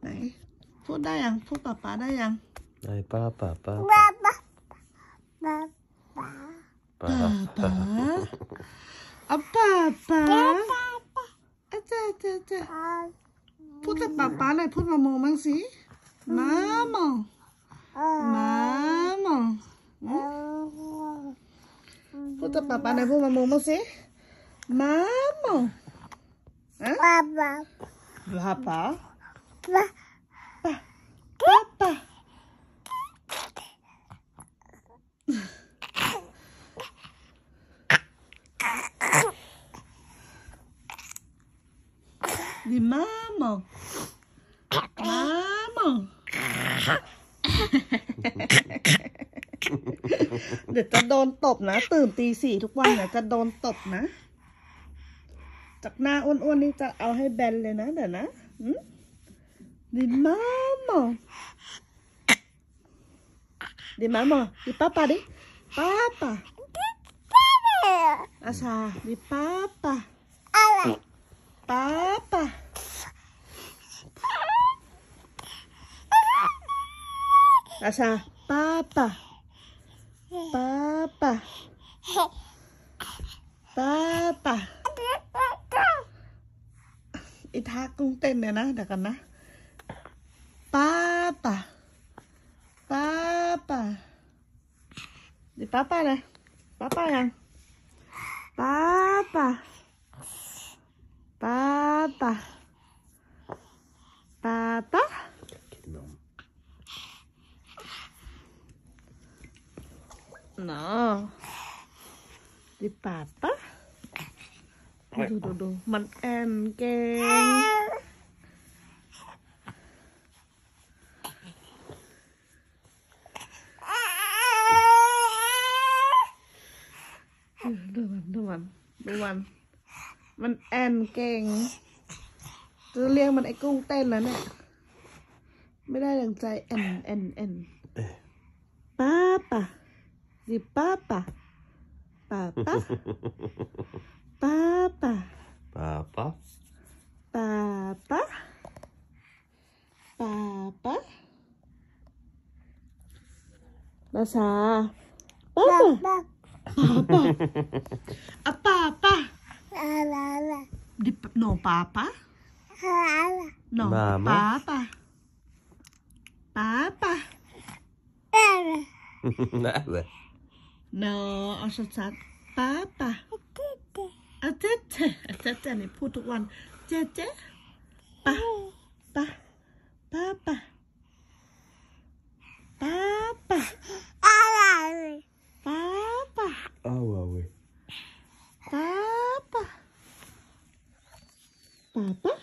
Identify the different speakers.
Speaker 1: ไหน พูดได้ยัง พูดป๊าป๊าได้ยัง
Speaker 2: ได้ป้าป้าป้า
Speaker 3: ป้าป้าป้าป้า
Speaker 2: ป้า
Speaker 1: ป๊าป๊าอะป๊าป๊าอาจารย์อาจารย์พูดกับป๊าป๊าหน่อยพูดมาโมบ้างสิมาโมมาโมพูดกับป๊าป๊าหน่อยพูดมาโมบ้างสิมาโมอะ
Speaker 3: ป้าป้า
Speaker 1: ป๊าป๊า
Speaker 3: ป้า
Speaker 1: ป๊าป๊าดิมาโมมาโมเดี๋ยวจะโดนตบนะ ตื่นตีสี่ทุกวันเนี่ยจะโดนตบนะ จากหน้าอ้วนๆนี่จะเอาให้แบนเลยนะเดี๋ยวนะหืม ดิมาโมดิมาโมดิป้าป้าดิป้าป้าอาชาดิป้าป้า
Speaker 3: อะไร
Speaker 1: ป้าป้าอาชาป้าป้าป้าป้าป้าป้าอีทากุ้งเต้นเนี่ยนะเดี๋ยวกันนะ papa lah. papa nè papa. Papa.
Speaker 2: Papa?
Speaker 1: No. Di papa? Aduh, aduh, aduh, mình em keng ดูมันดูมันดูมัน มันแอนเก่งจะเรียกมันไอ้กุ้งเต้นแล้วเนี่ย ไม่ได้ดังใจแอนแอนแอน
Speaker 2: เอ๊ะ
Speaker 1: ป้าป่ะดิป้าป่ะป้าป้าป้าป่ะ
Speaker 2: ป้าป้า
Speaker 1: ป้าป้าป้าป้าภาษาป้า
Speaker 3: ป้า
Speaker 1: ป้า
Speaker 3: ป้า
Speaker 1: ป้าอะป้าป้า
Speaker 3: อะไรอะไร
Speaker 1: ดิโนป้าป้า
Speaker 3: อะไร
Speaker 1: โนป้าป้าป้าป้า
Speaker 3: อะ
Speaker 1: apa apa apa apa no, papa. No, Vamos.
Speaker 3: papa. Papa. Nada. No,
Speaker 1: och så sa pappa.
Speaker 2: Tete. Tete, ni på tog one.
Speaker 1: Tete. Pa. Pa. Papa. 爸爸。爸爸。